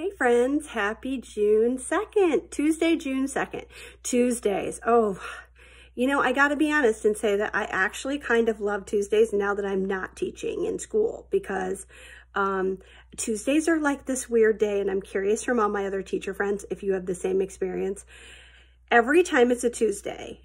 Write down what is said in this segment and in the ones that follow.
Hey friends, happy June 2nd, Tuesday, June 2nd. Tuesdays, oh, you know, I gotta be honest and say that I actually kind of love Tuesdays now that I'm not teaching in school because um, Tuesdays are like this weird day and I'm curious from all my other teacher friends if you have the same experience. Every time it's a Tuesday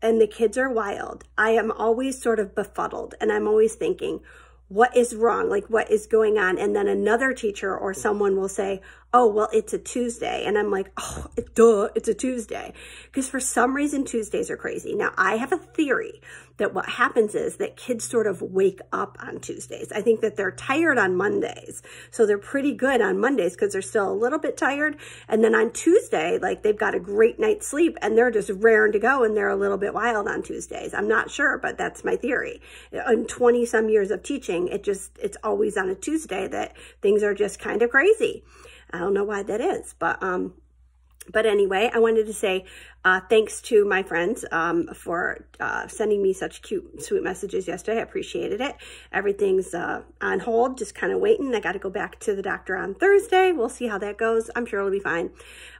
and the kids are wild, I am always sort of befuddled and I'm always thinking, what is wrong? Like what is going on? And then another teacher or someone will say, oh, well, it's a Tuesday. And I'm like, oh, duh, it's a Tuesday. Because for some reason, Tuesdays are crazy. Now, I have a theory that what happens is that kids sort of wake up on Tuesdays. I think that they're tired on Mondays. So they're pretty good on Mondays because they're still a little bit tired. And then on Tuesday, like they've got a great night's sleep and they're just raring to go and they're a little bit wild on Tuesdays. I'm not sure, but that's my theory. In 20 some years of teaching, it just, it's always on a Tuesday that things are just kind of crazy. I don't know why that is, but um, but anyway, I wanted to say uh, thanks to my friends um, for uh, sending me such cute, sweet messages yesterday. I appreciated it. Everything's uh, on hold, just kind of waiting. I got to go back to the doctor on Thursday. We'll see how that goes. I'm sure it'll be fine.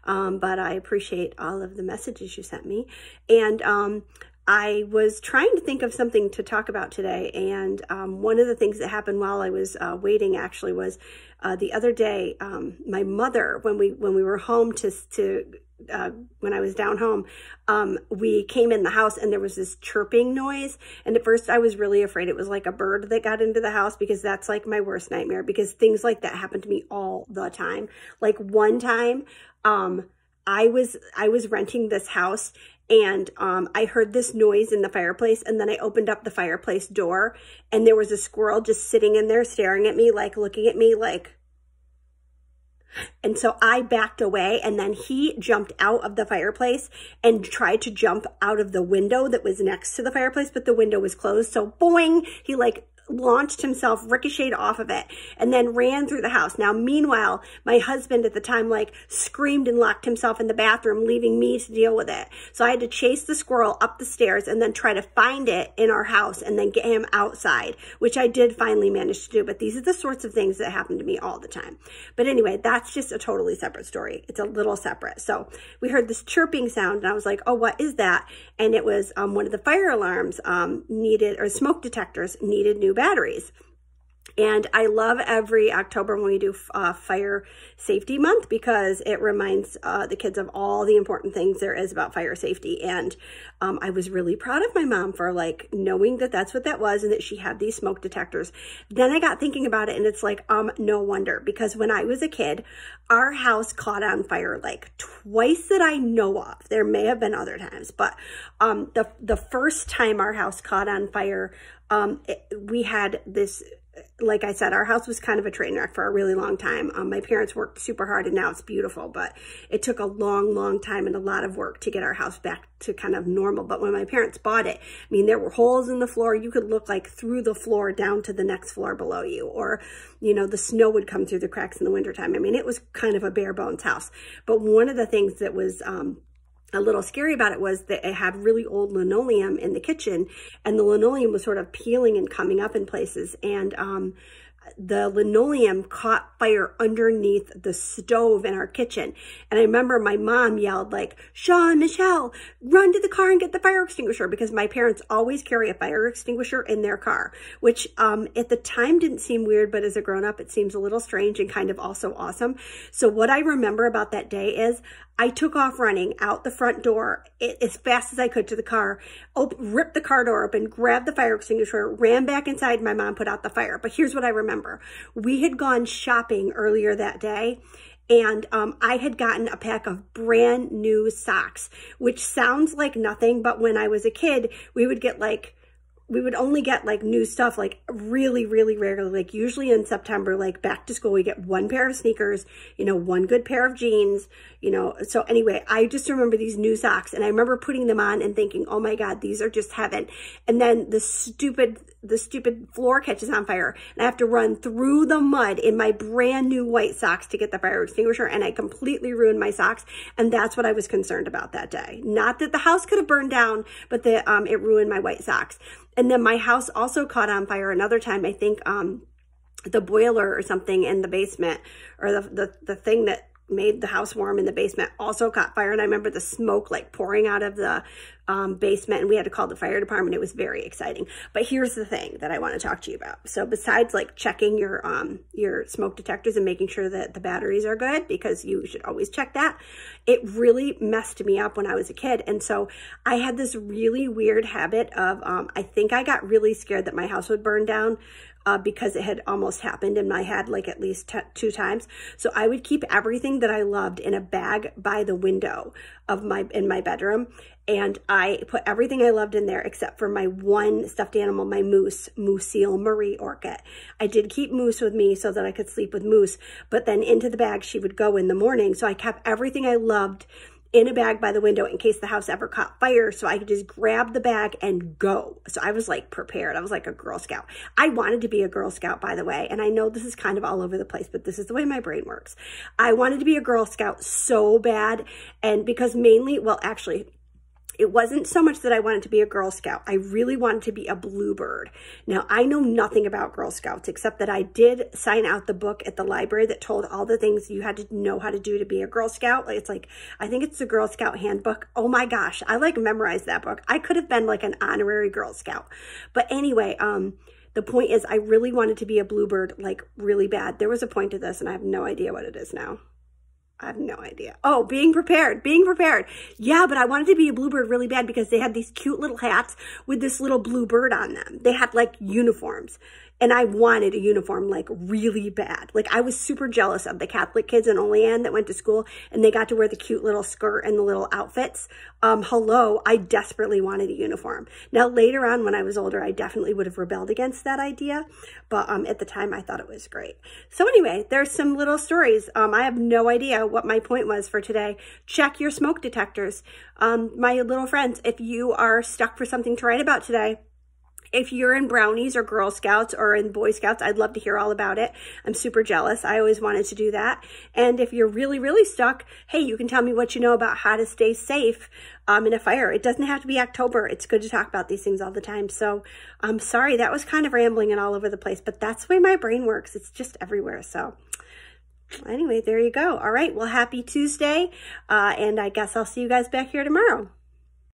Um, but I appreciate all of the messages you sent me. And um, I was trying to think of something to talk about today, and um, one of the things that happened while I was uh, waiting actually was uh, the other day. Um, my mother, when we when we were home to to uh, when I was down home, um, we came in the house and there was this chirping noise. And at first I was really afraid it was like a bird that got into the house because that's like my worst nightmare because things like that happen to me all the time. Like one time, um, I was I was renting this house and um, I heard this noise in the fireplace and then I opened up the fireplace door and there was a squirrel just sitting in there staring at me like looking at me like and so I backed away and then he jumped out of the fireplace and tried to jump out of the window that was next to the fireplace, but the window was closed. So boing, he like launched himself, ricocheted off of it, and then ran through the house. Now, meanwhile, my husband at the time like screamed and locked himself in the bathroom, leaving me to deal with it. So I had to chase the squirrel up the stairs and then try to find it in our house and then get him outside, which I did finally manage to do. But these are the sorts of things that happen to me all the time. But anyway, that's just a totally separate story. It's a little separate. So we heard this chirping sound and I was like, oh, what is that? And it was um, one of the fire alarms um, needed, or smoke detectors needed new batteries. And I love every October when we do uh, Fire Safety Month because it reminds uh, the kids of all the important things there is about fire safety. And um, I was really proud of my mom for like knowing that that's what that was and that she had these smoke detectors. Then I got thinking about it and it's like, um, no wonder because when I was a kid, our house caught on fire like twice that I know of. There may have been other times, but um, the, the first time our house caught on fire, um, it, we had this like I said, our house was kind of a train wreck for a really long time. Um, my parents worked super hard and now it's beautiful, but it took a long, long time and a lot of work to get our house back to kind of normal. But when my parents bought it, I mean, there were holes in the floor. You could look like through the floor down to the next floor below you, or, you know, the snow would come through the cracks in the wintertime. I mean, it was kind of a bare bones house. But one of the things that was, um, a little scary about it was that it had really old linoleum in the kitchen and the linoleum was sort of peeling and coming up in places. And um, the linoleum caught fire underneath the stove in our kitchen. And I remember my mom yelled like, Shawn, Michelle, run to the car and get the fire extinguisher because my parents always carry a fire extinguisher in their car, which um, at the time didn't seem weird, but as a grown up, it seems a little strange and kind of also awesome. So what I remember about that day is I took off running out the front door as fast as I could to the car, open, ripped the car door open, grabbed the fire extinguisher, ran back inside. My mom put out the fire. But here's what I remember. We had gone shopping earlier that day and um, I had gotten a pack of brand new socks, which sounds like nothing, but when I was a kid, we would get like we would only get like new stuff like really, really rarely, like usually in September, like back to school, we get one pair of sneakers, you know, one good pair of jeans, you know. So anyway, I just remember these new socks and I remember putting them on and thinking, oh my God, these are just heaven. And then the stupid, the stupid floor catches on fire and I have to run through the mud in my brand new white socks to get the fire extinguisher and I completely ruined my socks. And that's what I was concerned about that day. Not that the house could have burned down, but that um, it ruined my white socks. And then my house also caught on fire another time. I think um, the boiler or something in the basement or the, the, the thing that made the house warm in the basement also caught fire and I remember the smoke like pouring out of the um, basement and we had to call the fire department. It was very exciting. But here's the thing that I want to talk to you about. So besides like checking your um, your smoke detectors and making sure that the batteries are good because you should always check that, it really messed me up when I was a kid. And so I had this really weird habit of um, I think I got really scared that my house would burn down uh, because it had almost happened in my head like at least two times. So I would keep everything that I loved in a bag by the window of my in my bedroom and I put everything I loved in there except for my one stuffed animal, my moose, Mooseel Marie Orcutt. I did keep Moose with me so that I could sleep with Moose, but then into the bag she would go in the morning. So I kept everything I loved in a bag by the window in case the house ever caught fire so I could just grab the bag and go. So I was like prepared. I was like a Girl Scout. I wanted to be a Girl Scout, by the way, and I know this is kind of all over the place, but this is the way my brain works. I wanted to be a Girl Scout so bad, and because mainly, well, actually, it wasn't so much that I wanted to be a Girl Scout. I really wanted to be a Bluebird. Now, I know nothing about Girl Scouts except that I did sign out the book at the library that told all the things you had to know how to do to be a Girl Scout. It's like, I think it's the Girl Scout handbook. Oh my gosh, I like memorized that book. I could have been like an honorary Girl Scout. But anyway, um, the point is I really wanted to be a Bluebird like really bad. There was a point to this and I have no idea what it is now. I have no idea. Oh, being prepared, being prepared. Yeah, but I wanted to be a bluebird really bad because they had these cute little hats with this little blue bird on them. They had like uniforms. And I wanted a uniform like really bad. Like I was super jealous of the Catholic kids in Olean that went to school and they got to wear the cute little skirt and the little outfits. Um, hello, I desperately wanted a uniform. Now later on when I was older, I definitely would have rebelled against that idea. But um, at the time I thought it was great. So anyway, there's some little stories. Um, I have no idea what my point was for today. Check your smoke detectors. Um, my little friends, if you are stuck for something to write about today, if you're in brownies or Girl Scouts or in Boy Scouts, I'd love to hear all about it. I'm super jealous. I always wanted to do that. And if you're really, really stuck, hey, you can tell me what you know about how to stay safe um, in a fire. It doesn't have to be October. It's good to talk about these things all the time. So I'm sorry, that was kind of rambling and all over the place, but that's the way my brain works. It's just everywhere. So anyway, there you go. All right. Well, happy Tuesday. Uh, and I guess I'll see you guys back here tomorrow.